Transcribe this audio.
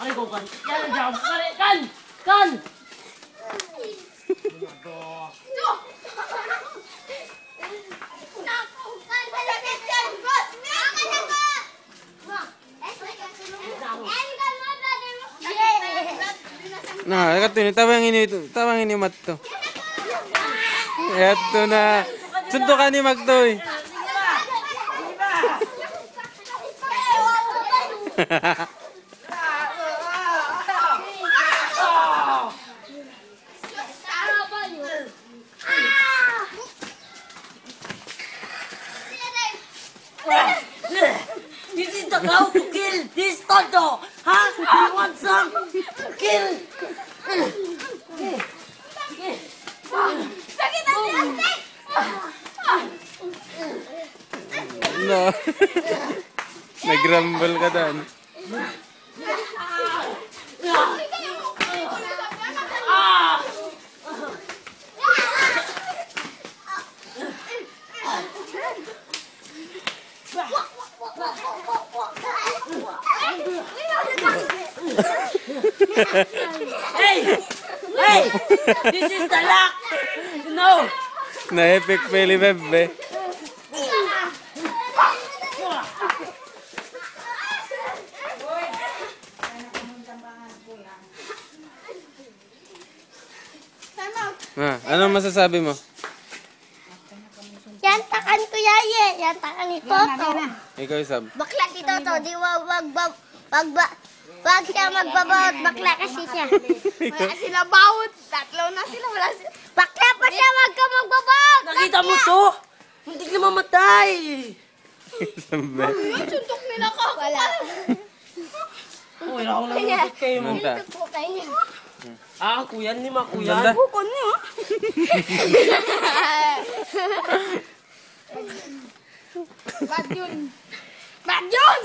Nah, ko kan. Kan! Kan! Nah, ini tabang ini itu, tabang ini mat. Ya tuh nah, kan ini mak. Hahaha. This is the how to kill this Tonto! Huh? You want some? Kill! no. Nagrumble ka dan. Hey! Hey! This is the lock! No! Na epic peli bebe. Ah, ano masasabi mo? Yan takan ko yaye. Yan takan ni Toto. Ikaw sab. Bakla si Toto. Di wag wag wag wag ba Wag siya magbabawat bakla kasi siya. Wala sila bawat. Tatlo na sila. Wala sila. Bakla pa siya, wag ka magbabawat. Nakita mo to? Hindi na mamatay! Sabi. Suntok nila ka. Wala. Uy, ako nabot kayo mo. Ah, kuyan ni ma, kuyan. Ganda. Bukon niyo. Bad yun. Bad yun.